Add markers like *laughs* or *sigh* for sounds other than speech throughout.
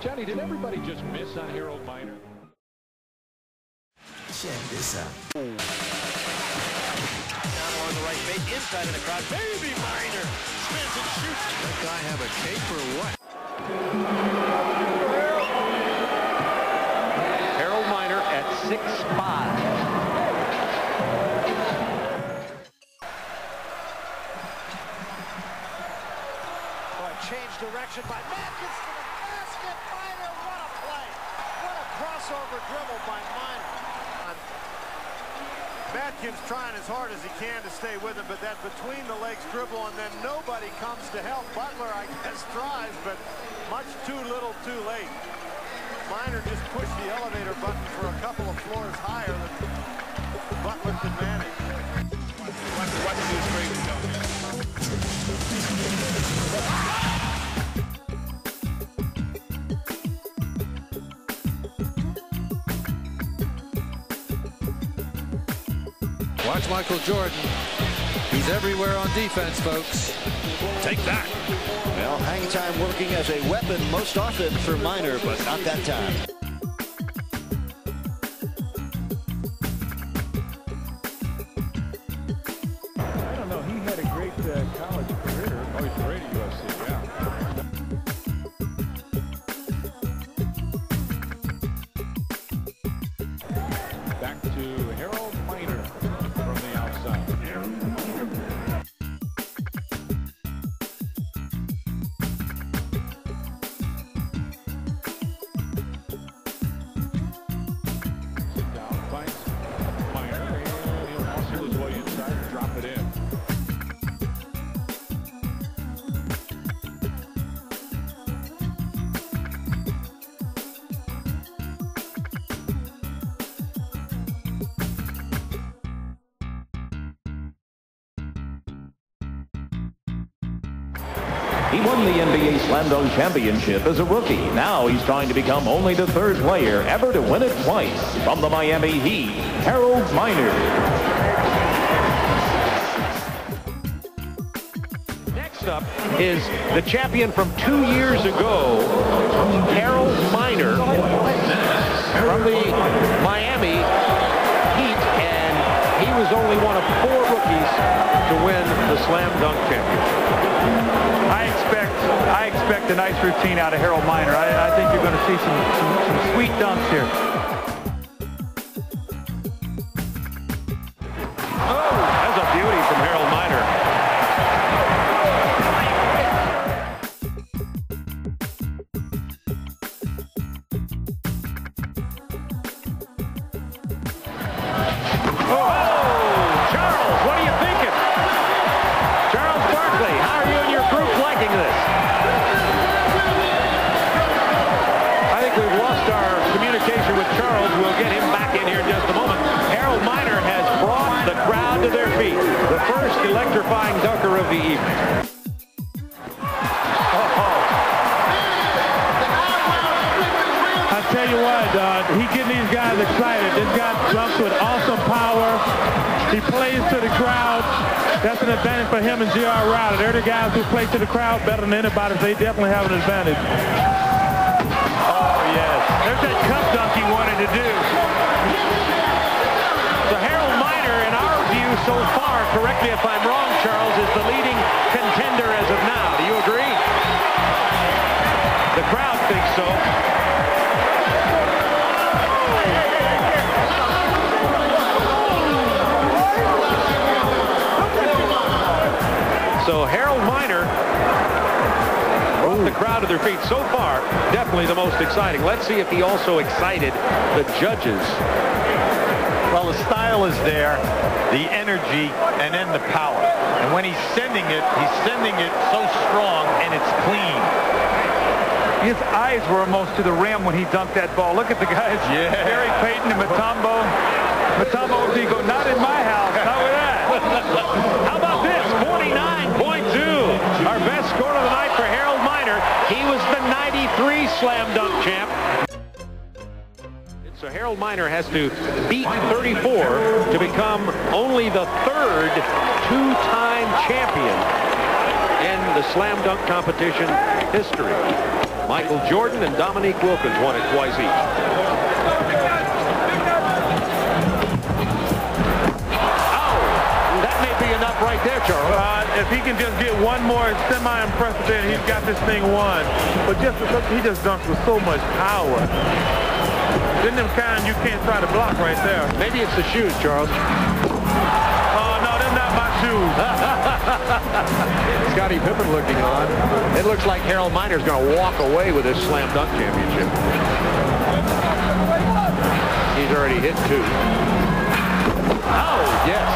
Johnny, did everybody just miss on Harold Miner? Check this out. Down along the right base, inside of the crowd. Baby Miner spins and shoots. That guy have a cape or what? Harold Miner at 6'5". Boy, change direction by Matkins to the basket. Miner, what a play. What a crossover dribble by Miner. Uh, Matkins trying as hard as he can to stay with him, but that between the legs dribble and then nobody comes to help. Butler, I *laughs* guess, tries, but much too little too late. Miner just pushed the elevator button for a couple of floors higher than Butler could manage. Watch, watch this crazy go. Watch Michael Jordan. He's everywhere on defense, folks. Take that. Well, hang time working as a weapon most often for Miner, but not that time. He won the NBA Slam Dunk Championship as a rookie. Now he's trying to become only the third player ever to win it twice. From the Miami Heat, Harold Miner. Next up is the champion from two years ago, Harold Miner from the Miami Heat, and he was only one of four rookies to win the Slam Dunk Championship. A nice routine out of Harold Miner. I, I think you're going to see some, some, some sweet dunks here. Electrifying dunker of the evening. I tell you what, uh, he getting these guys excited. This guy jumps with awesome power. He plays to the crowd. That's an advantage for him and J.R. Rider. They're the guys who play to the crowd better than anybody. So they definitely have an advantage. Oh, yes. There's that cup dunk he wanted to do. So Harold Miner, in our so far, correct me if I'm wrong, Charles, is the leading contender as of now. Do you agree? The crowd thinks so. So Harold Miner brought the crowd to their feet so far. Definitely the most exciting. Let's see if he also excited the judges. Well, the style is there, the energy, and then the power. And when he's sending it, he's sending it so strong, and it's clean. His eyes were almost to the rim when he dunked that ball. Look at the guys. *laughs* Yeah. Gary Payton and Mutombo. Mutombo would go, not in my house. With that. How about this? 49.2. Our best score of the night for Harold Miner. He was the 93 slam dunk champ. So Harold Miner has to beat 34 to become only the third two-time champion in the slam dunk competition history. Michael Jordan and Dominique Wilkins won it twice each. That may be enough right there, Charles. Uh, if he can just get one more semi-impressive there, he's got this thing won. But just look, he just dunks with so much power. Then them kind you can't try to block right there. Maybe it's the shoes, Charles. Oh, no, they're not my shoes. *laughs* Scottie Pippen looking on. It looks like Harold Miner's going to walk away with his slam dunk championship. He's already hit two. Oh, yes.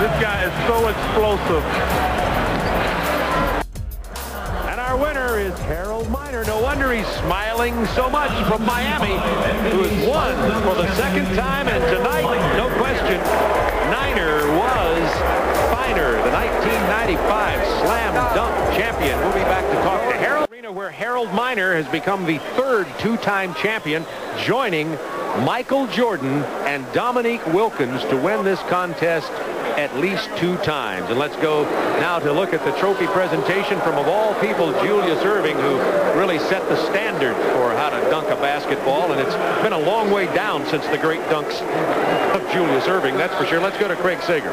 This guy is so explosive. Is Harold Miner. No wonder he's smiling so much from Miami, who has won for the second time. And tonight, no question, Niner was Finer, the 1995 Slam Dunk champion. We'll be back to talk to Harold Arena, where Harold Miner has become the third two-time champion, joining Michael Jordan and Dominique Wilkins to win this contest at least two times. And let's go now to look at the trophy presentation from, of all people, Julius Erving, who really set the standard for how to dunk a basketball. And it's been a long way down since the great dunks of Julius Erving, that's for sure. Let's go to Craig Sager.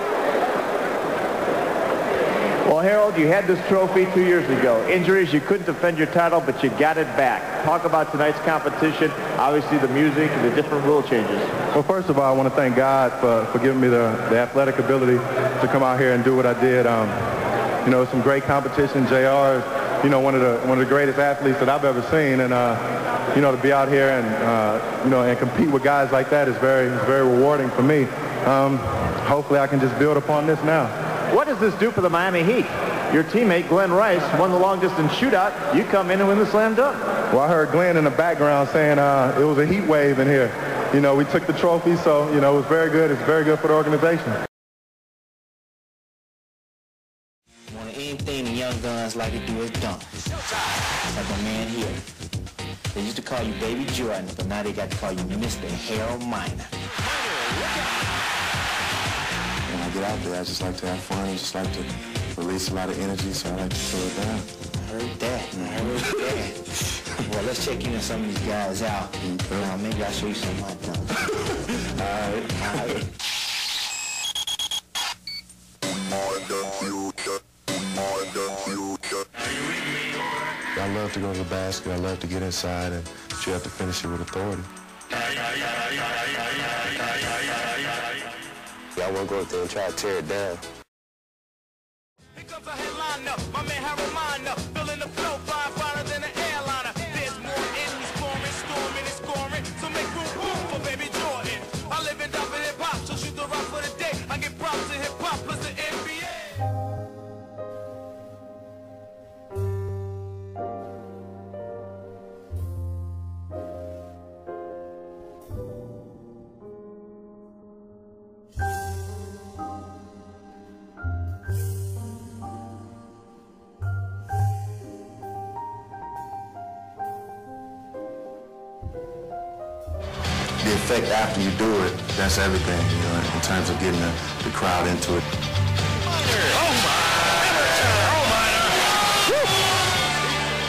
Well, Harold, you had this trophy two years ago. Injuries, you couldn't defend your title, but you got it back. Talk about tonight's competition, obviously the music and the different rule changes. Well, first of all, I want to thank God for, for giving me the, the athletic ability to come out here and do what I did. Um, you know, some great competition. JR is, you know, one of the one of the greatest athletes that I've ever seen, and uh, you know, to be out here and uh, you know and compete with guys like that is very very rewarding for me. Um, hopefully, I can just build upon this now. What does this do for the Miami Heat? Your teammate, Glen Rice, won the long-distance shootout. You come in and win the slam dunk. Well, I heard Glen in the background saying uh, it was a heat wave in here. You know, we took the trophy, so, you know, it was very good. It's very good for the organization. One of anything the young guns like to do is dunk. Like my man here. They used to call you Baby Jordan, but now they got to call you Mr. Harold Miner. When I get out there, I just like to have fun. I just like to release a lot of energy, so I like to slow it down. I heard that. I heard that. *laughs* well, let's check in on some of these guys out. Now, maybe I'll show you some of my dunks. All right. *laughs* All right. I love to go to the basket. I love to get inside, and but you have to finish it with authority. I won't go up there and try to tear it down. Effect after you do it, that's everything, you know, in terms of getting the, the crowd into it.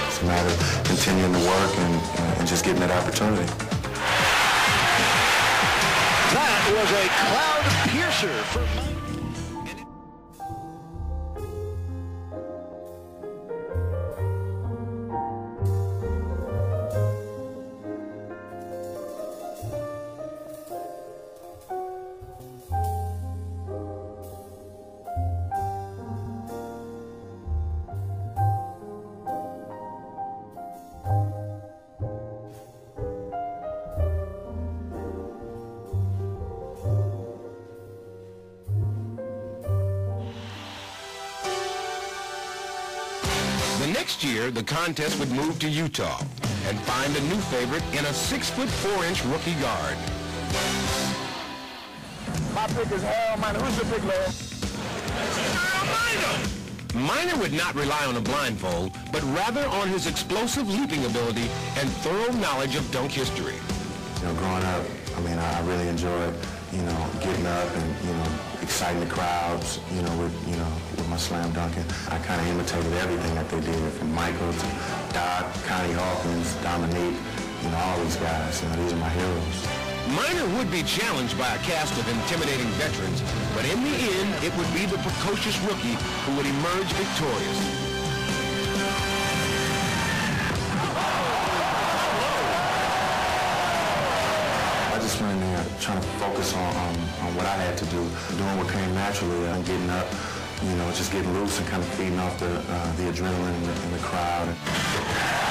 It's a matter of continuing to work and, and just getting that opportunity. That was a cloud piercer for The next year, the contest would move to Utah and find a new favorite in a six foot four inch rookie guard. My pick is Harold Miner. Who's your pick, Larry? Miner Miner would not rely on a blindfold, but rather on his explosive leaping ability and thorough knowledge of dunk history. You know, growing up, I mean, I I really enjoyed, you know, getting up and, you know, exciting the crowds, you know, with, you know, with my slam dunking. I kind of imitated everything that they did, from Michael to Doc, Connie Hawkins, Dominique, you know, all these guys. You know, these are my heroes. Miner would be challenged by a cast of intimidating veterans, but in the end, it would be the precocious rookie who would emerge victorious. Trying to focus on, on, on what I had to do, doing what came naturally, and getting up, you know, just getting loose and kind of feeding off the, uh, the adrenaline and the, and the crowd.